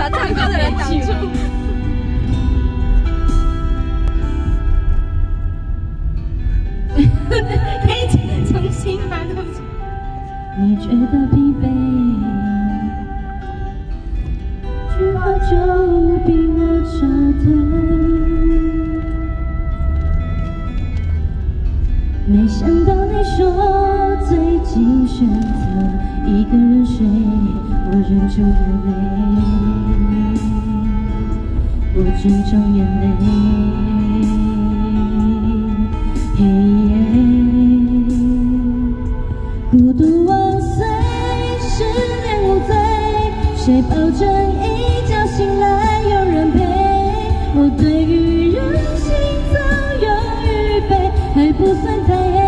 把唱歌的人挡住。可以重新吗？对不起。你觉得疲惫，句话就逼我撤退。没想到你说最近选择一个人睡，我忍住眼泪，我忍住眼泪。孤独万岁，失恋无罪，谁保证一觉醒来有人陪？我对于人心早有预备，还不算太黑。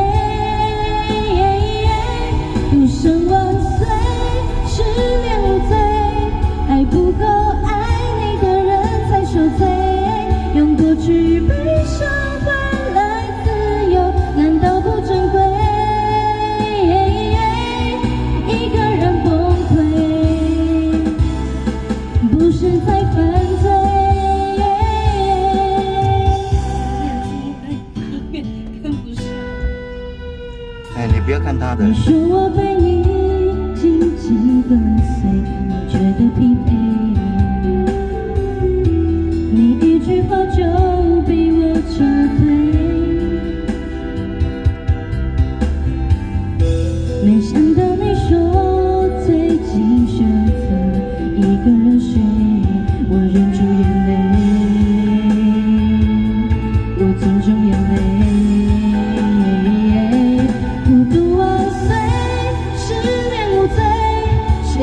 独生不要看他的。你说我被你紧紧跟随，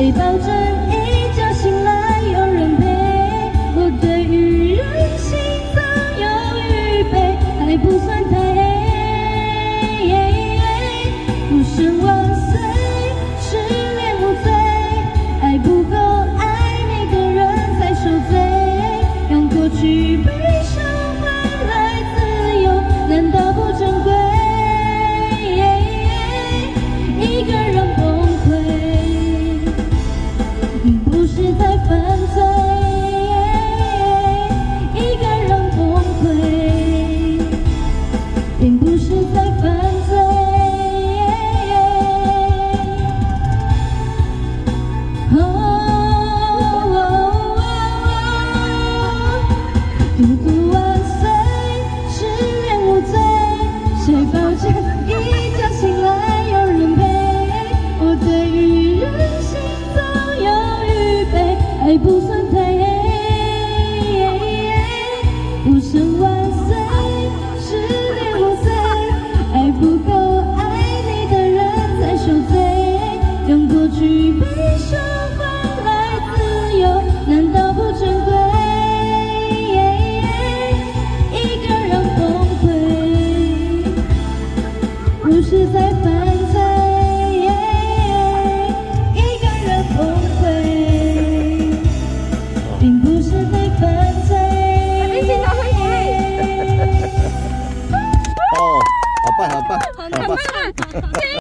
谁保证一觉醒来有人陪？我对于人心早有预备，还不算太黑。不生万岁，失恋无罪，爱不够爱你的人才受罪，用过去爱不算太黑，无声万岁，失恋万岁。爱不够，爱你的人在受罪，让过去悲伤。